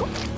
Go.